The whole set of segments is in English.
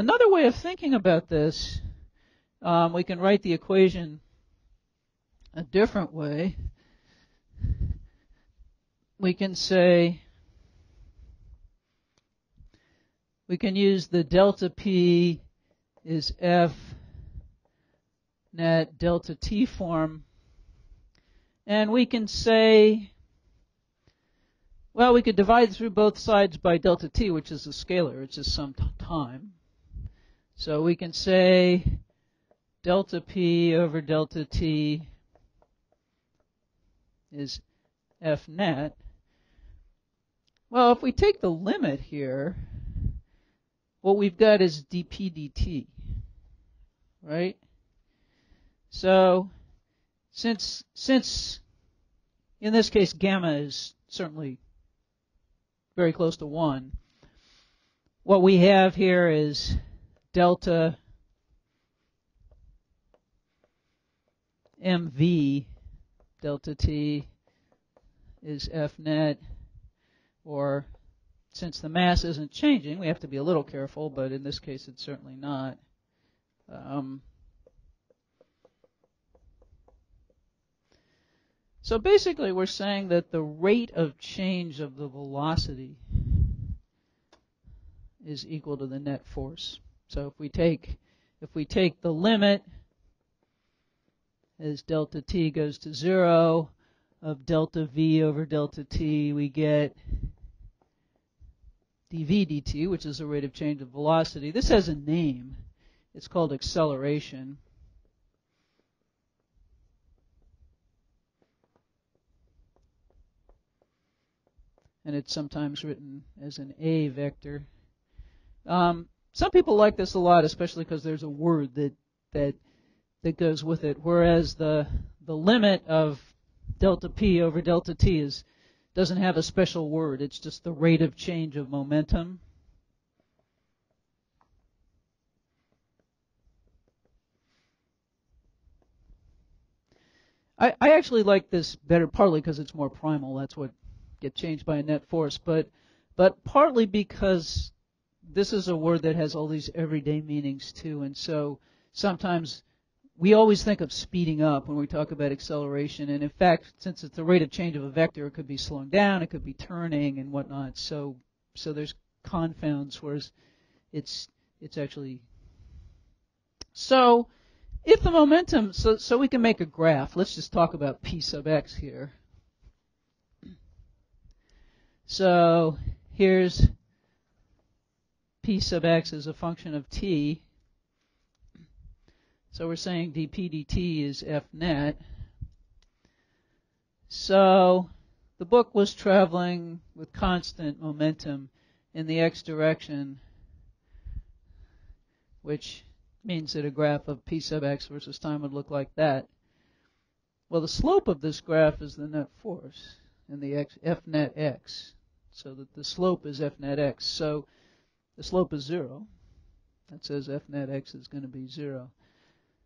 another way of thinking about this, um, we can write the equation a different way. We can say we can use the delta P is F net delta T form. And we can say, well, we could divide through both sides by delta T, which is a scalar. It's just some time. So we can say delta P over delta T is F net. Well, if we take the limit here, what we've got is dp dt, right? So, since, since, in this case, gamma is certainly very close to 1, what we have here is delta mv delta t is f net or since the mass isn't changing, we have to be a little careful, but in this case it's certainly not. Um, so basically we're saying that the rate of change of the velocity is equal to the net force. So if we take if we take the limit as delta t goes to zero of delta v over delta t, we get dv dt, which is the rate of change of velocity. This has a name. It's called acceleration. And it's sometimes written as an a vector. Um, some people like this a lot, especially because there's a word that that that goes with it. Whereas the the limit of delta p over delta t is doesn't have a special word. It's just the rate of change of momentum. I, I actually like this better partly because it's more primal. That's what get changed by a net force, but but partly because this is a word that has all these everyday meanings too, and so sometimes we always think of speeding up when we talk about acceleration, and in fact, since it's the rate of change of a vector, it could be slowing down, it could be turning, and whatnot. So, so there's confounds, whereas it's it's actually so. If the momentum, so so we can make a graph. Let's just talk about p sub x here. So here's p sub x is a function of t so we're saying dp dt is f net. So the book was traveling with constant momentum in the x direction, which means that a graph of p sub x versus time would look like that. Well, the slope of this graph is the net force in the x, f net x, so that the slope is f net x. So the slope is zero. That says f net x is going to be zero.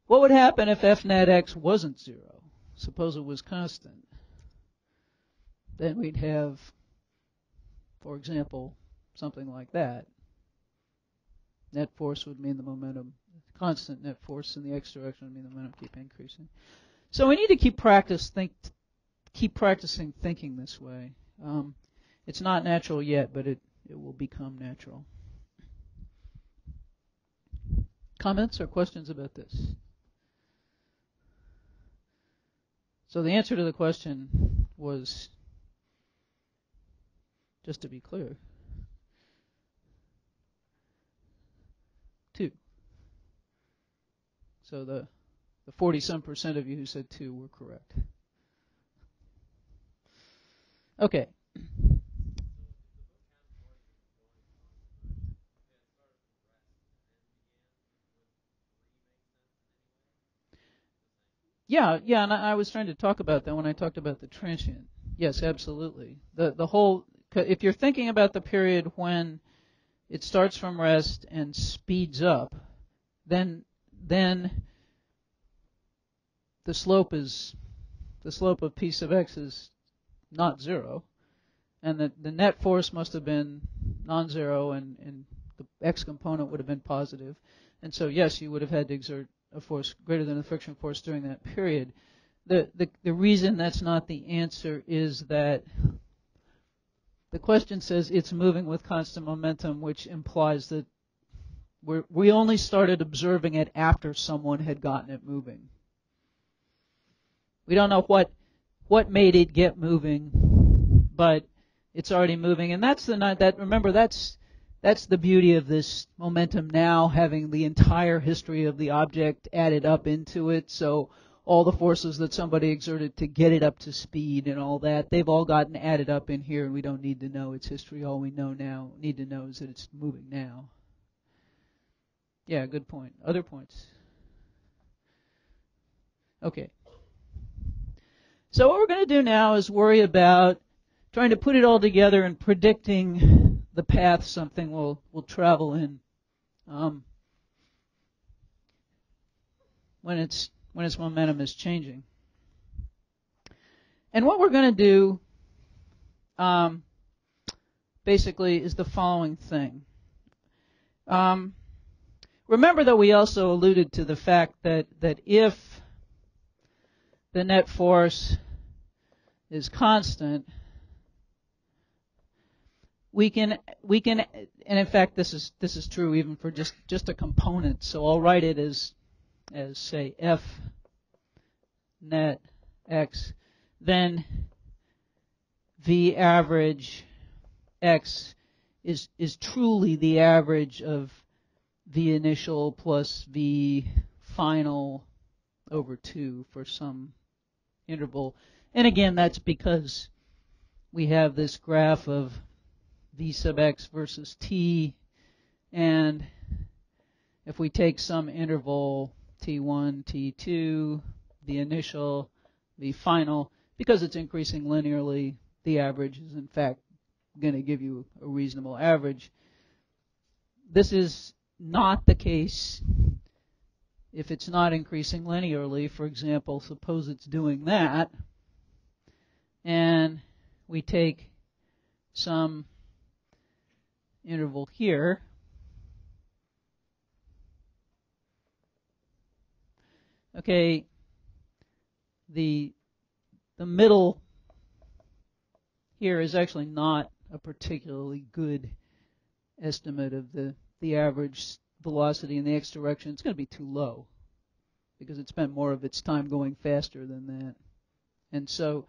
What would happen if f net x wasn't zero? Suppose it was constant. Then we'd have, for example, something like that. Net force would mean the momentum, constant net force in the x direction would mean the momentum keep increasing. So we need to keep practice think, keep practicing thinking this way. Um, it's not natural yet, but it, it will become natural. Comments or questions about this? So the answer to the question was, just to be clear, two. So the the 40 some percent of you who said two were correct. Okay. Yeah, yeah, and I, I was trying to talk about that when I talked about the transient. Yes, absolutely. The the whole if you're thinking about the period when it starts from rest and speeds up, then then the slope is the slope of p sub x is not zero, and the the net force must have been non-zero, and and the the x component would have been positive, and so yes, you would have had to exert a force greater than the friction force during that period. The, the, the reason that's not the answer is that the question says it's moving with constant momentum, which implies that we we only started observing it after someone had gotten it moving. We don't know what what made it get moving, but it's already moving, and that's the that remember that's that's the beauty of this momentum now having the entire history of the object added up into it. So all the forces that somebody exerted to get it up to speed and all that, they've all gotten added up in here, and we don't need to know its history. All we know now need to know is that it's moving now. Yeah, good point. Other points? Okay. So what we're going to do now is worry about trying to put it all together and predicting the path something will will travel in um, when its when its momentum is changing. And what we're going to do um, basically is the following thing. Um, Remember that we also alluded to the fact that, that if the net force is constant, we can we can and in fact this is this is true even for just just a component. So I'll write it as as say F net x then V average x is is truly the average of V initial plus V final over 2 for some interval. And again, that's because we have this graph of V sub x versus t, and if we take some interval t1, t2, the initial, the final, because it's increasing linearly, the average is in fact going to give you a reasonable average. This is not the case if it's not increasing linearly. For example, suppose it's doing that, and we take some interval here. Okay, the the middle here is actually not a particularly good estimate of the the average velocity in the x direction, it's going to be too low because it spent more of its time going faster than that. And so,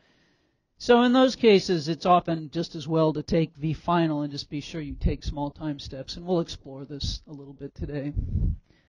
so in those cases, it's often just as well to take v final and just be sure you take small time steps. And we'll explore this a little bit today.